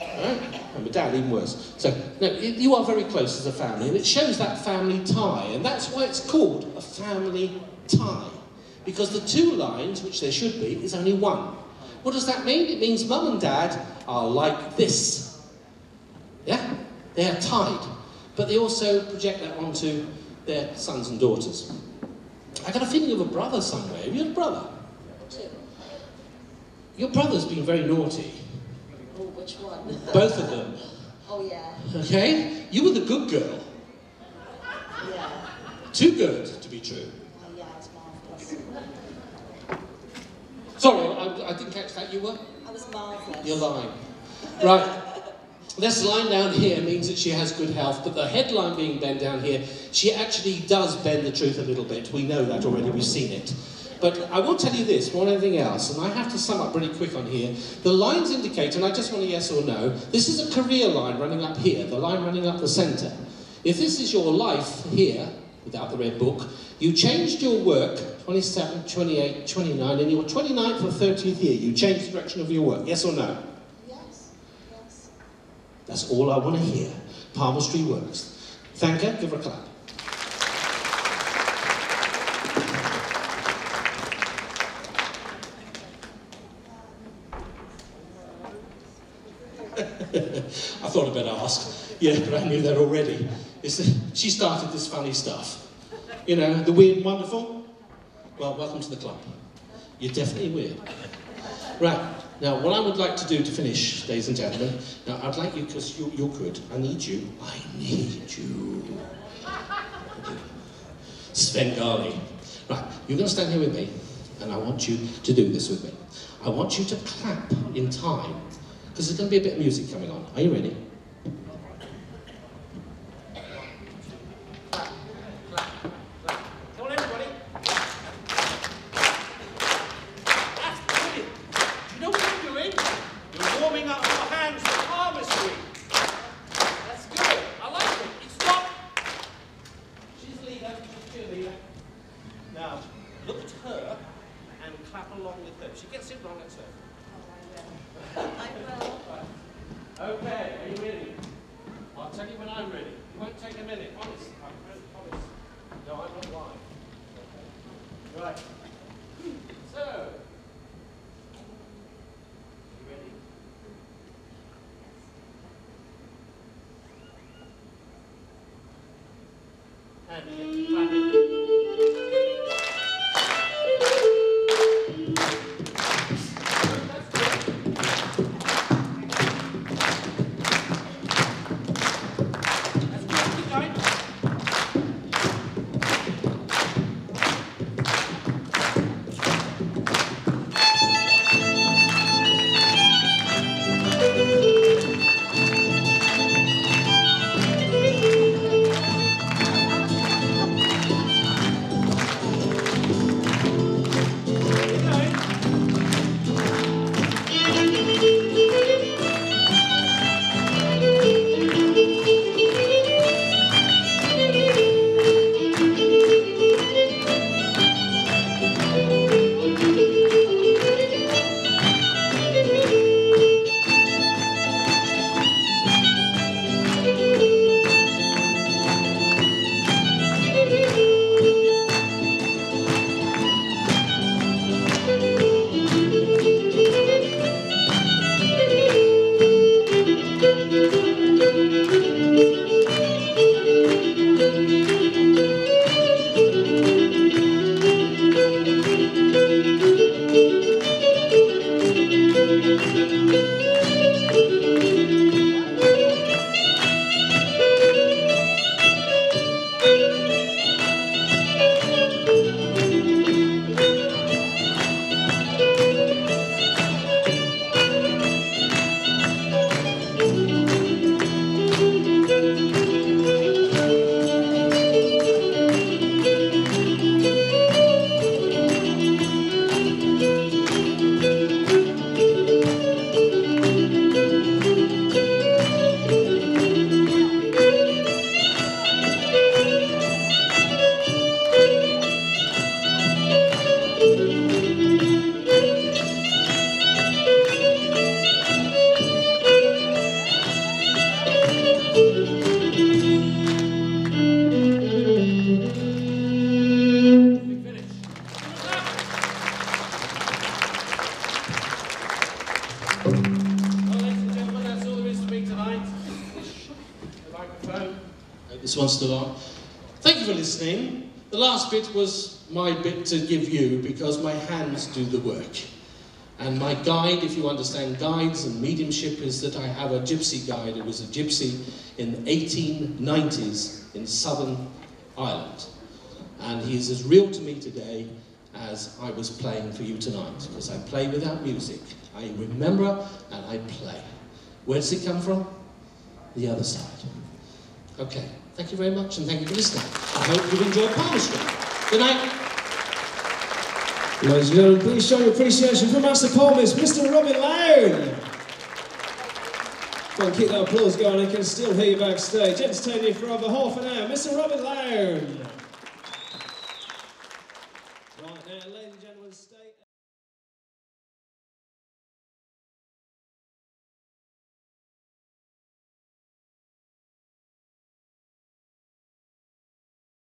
Right? And my dad, even worse. So, no, you are very close as a family, and it shows that family tie, and that's why it's called a family tie. Because the two lines, which there should be, is only one. What does that mean? It means mum and dad are like this. Yeah? They are tied. But they also project that onto their sons and daughters. I got a feeling of a brother somewhere. Have you got a brother? Your brother's been very naughty. Which one? Both of them. Oh, yeah. Okay? You were the good girl. Yeah. Too good to be true. Oh, yeah, it's marvellous. Sorry, I, I didn't catch that. You were? I was marvellous. You're lying. Right. This line down here means that she has good health, but the headline being bent down here, she actually does bend the truth a little bit. We know that already, we've seen it. But I will tell you this, more than anything else, and I have to sum up really quick on here. The lines indicate, and I just want a yes or no, this is a career line running up here, the line running up the centre. If this is your life here, without the red book, you changed your work 27, 28, 29, and your 29th or 30th year, you changed the direction of your work, yes or no? Yes. Yes. That's all I want to hear. Palmistry works. Thank her, give her a clap. I Yeah, but I knew that already. It's, she started this funny stuff. You know, the weird wonderful? Well, welcome to the club. You're definitely weird. Right, now what I would like to do to finish, ladies and gentlemen, now I'd like you, because you, you're good, I need you, I need you. Sven Svengali. Right, you're going to stand here with me, and I want you to do this with me. I want you to clap in time, because there's going to be a bit of music coming on. Are you ready? Come on, everybody. That's brilliant. Do you know what you're doing? You're warming up your hands for palmistry. That's good. I like it. It's not. She's leader. She's cheerleader. Now, look at her and clap along with her. If she gets it wrong, it's her. I will. Okay, are you ready? I'll tell you when I'm ready. It won't take a minute, honest. I promise. No, I'm not lying. Okay. Right. So. You ready? And This one's still on. Thank you for listening. The last bit was my bit to give you because my hands do the work. And my guide, if you understand guides and mediumship, is that I have a gypsy guide who was a gypsy in the 1890s in southern Ireland. And he is as real to me today as I was playing for you tonight, because I play without music. I remember and I play. Where does it come from? The other side. Okay, thank you very much and thank you for listening. I hope you've enjoyed Palmistry. Good night. Ladies and gentlemen, please show your appreciation for Master Palmist, Mr. Robin Lown. Go and keep that applause going, I can still hear you backstage. Entertain you for over half an hour, Mr. Robin Lown.